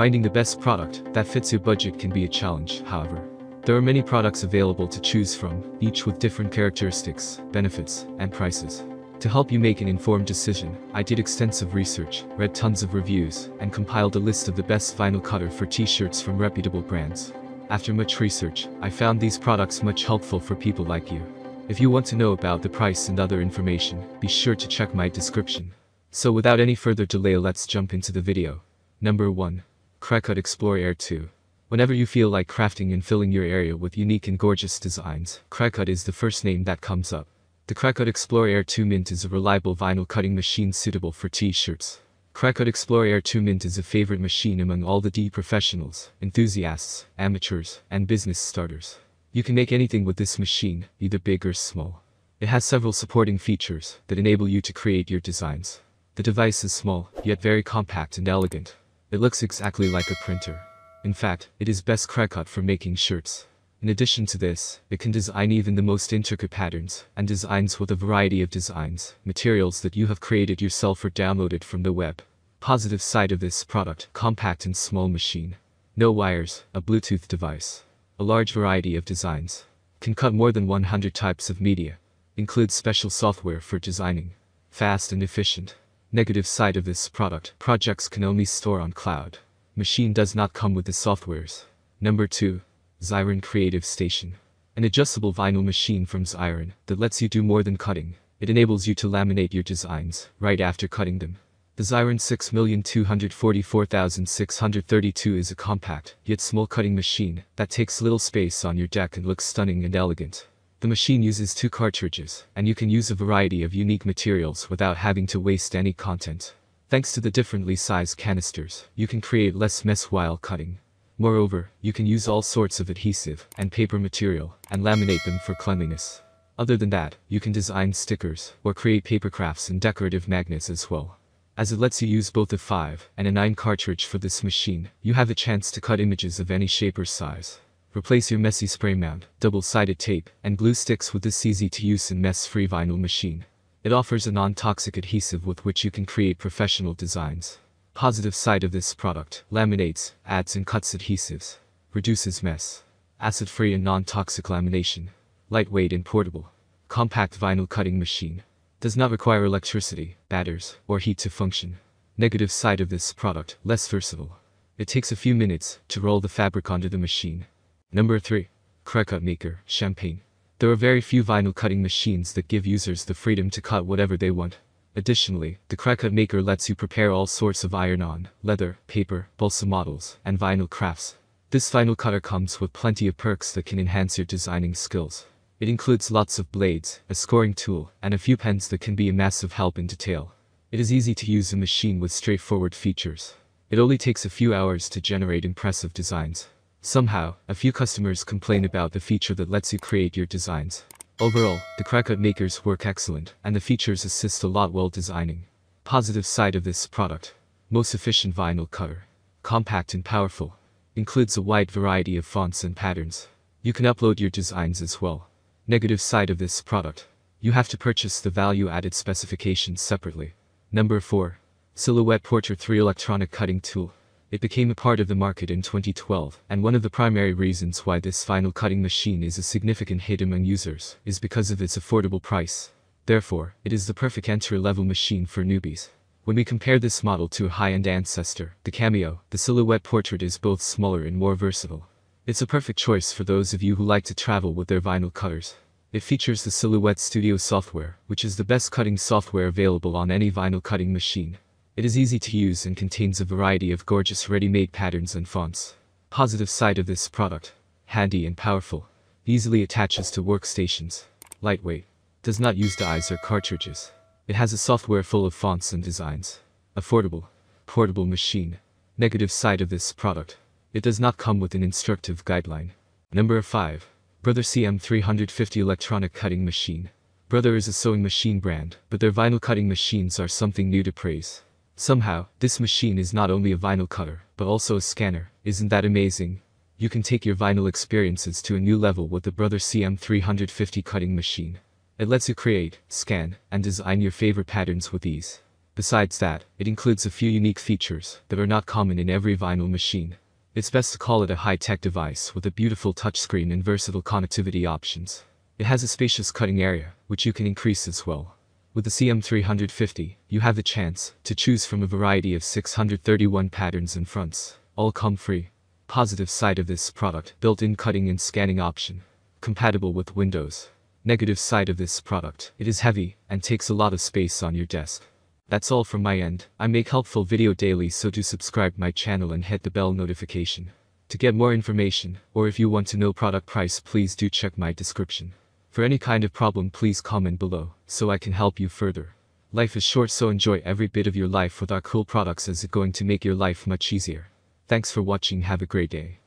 Finding the best product that fits your budget can be a challenge, however. There are many products available to choose from, each with different characteristics, benefits, and prices. To help you make an informed decision, I did extensive research, read tons of reviews, and compiled a list of the best vinyl cutter for t-shirts from reputable brands. After much research, I found these products much helpful for people like you. If you want to know about the price and other information, be sure to check my description. So without any further delay let's jump into the video. Number 1. Cricut Explore Air 2. Whenever you feel like crafting and filling your area with unique and gorgeous designs, Cricut is the first name that comes up. The Cricut Explore Air 2 Mint is a reliable vinyl cutting machine suitable for t-shirts. Cricut Explore Air 2 Mint is a favorite machine among all the D professionals, enthusiasts, amateurs, and business starters. You can make anything with this machine, either big or small. It has several supporting features that enable you to create your designs. The device is small, yet very compact and elegant. It looks exactly like a printer. In fact, it is best Cricut for making shirts. In addition to this, it can design even the most intricate patterns, and designs with a variety of designs, materials that you have created yourself or downloaded from the web. Positive side of this product, compact and small machine. No wires, a Bluetooth device. A large variety of designs. Can cut more than 100 types of media. Includes special software for designing. Fast and efficient. Negative side of this product, projects can only store on cloud. Machine does not come with the softwares. Number 2. Xyron Creative Station. An adjustable vinyl machine from Xyron that lets you do more than cutting. It enables you to laminate your designs right after cutting them. The Xyron 6244632 is a compact, yet small cutting machine that takes little space on your deck and looks stunning and elegant. The machine uses two cartridges, and you can use a variety of unique materials without having to waste any content. Thanks to the differently sized canisters, you can create less mess while cutting. Moreover, you can use all sorts of adhesive and paper material and laminate them for cleanliness. Other than that, you can design stickers or create paper crafts and decorative magnets as well. As it lets you use both a 5 and a 9 cartridge for this machine, you have a chance to cut images of any shape or size. Replace your messy spray mount, double-sided tape, and glue sticks with this easy-to-use and mess-free vinyl machine. It offers a non-toxic adhesive with which you can create professional designs. Positive side of this product, laminates, adds and cuts adhesives. Reduces mess. Acid-free and non-toxic lamination. Lightweight and portable. Compact vinyl cutting machine. Does not require electricity, batters, or heat to function. Negative side of this product, less versatile. It takes a few minutes to roll the fabric onto the machine. Number 3. Cricut Maker, Champagne. There are very few vinyl cutting machines that give users the freedom to cut whatever they want. Additionally, the Cricut Maker lets you prepare all sorts of iron-on, leather, paper, balsa models, and vinyl crafts. This vinyl cutter comes with plenty of perks that can enhance your designing skills. It includes lots of blades, a scoring tool, and a few pens that can be a massive help in detail. It is easy to use a machine with straightforward features. It only takes a few hours to generate impressive designs. Somehow, a few customers complain about the feature that lets you create your designs. Overall, the Cricut makers work excellent, and the features assist a lot while designing. Positive side of this product. Most efficient vinyl cutter. Compact and powerful. Includes a wide variety of fonts and patterns. You can upload your designs as well. Negative side of this product. You have to purchase the value-added specifications separately. Number 4. Silhouette Portrait 3 Electronic Cutting Tool. It became a part of the market in 2012, and one of the primary reasons why this vinyl cutting machine is a significant hit among users is because of its affordable price. Therefore, it is the perfect entry-level machine for newbies. When we compare this model to a high-end ancestor, the Cameo, the Silhouette Portrait is both smaller and more versatile. It's a perfect choice for those of you who like to travel with their vinyl cutters. It features the Silhouette Studio software, which is the best cutting software available on any vinyl cutting machine. It is easy to use and contains a variety of gorgeous ready-made patterns and fonts. Positive side of this product. Handy and powerful. Easily attaches to workstations. Lightweight. Does not use dies or cartridges. It has a software full of fonts and designs. Affordable. Portable machine. Negative side of this product. It does not come with an instructive guideline. Number 5. Brother CM350 Electronic Cutting Machine. Brother is a sewing machine brand, but their vinyl cutting machines are something new to praise. Somehow, this machine is not only a vinyl cutter, but also a scanner. Isn't that amazing? You can take your vinyl experiences to a new level with the Brother CM350 cutting machine. It lets you create, scan, and design your favorite patterns with ease. Besides that, it includes a few unique features that are not common in every vinyl machine. It's best to call it a high-tech device with a beautiful touchscreen and versatile connectivity options. It has a spacious cutting area, which you can increase as well. With the CM350, you have the chance to choose from a variety of 631 patterns and fronts, all come free. Positive side of this product, built-in cutting and scanning option. Compatible with Windows. Negative side of this product, it is heavy and takes a lot of space on your desk. That's all from my end. I make helpful video daily so do subscribe my channel and hit the bell notification. To get more information, or if you want to know product price please do check my description. For any kind of problem please comment below, so I can help you further. Life is short so enjoy every bit of your life with our cool products as it going to make your life much easier. Thanks for watching have a great day.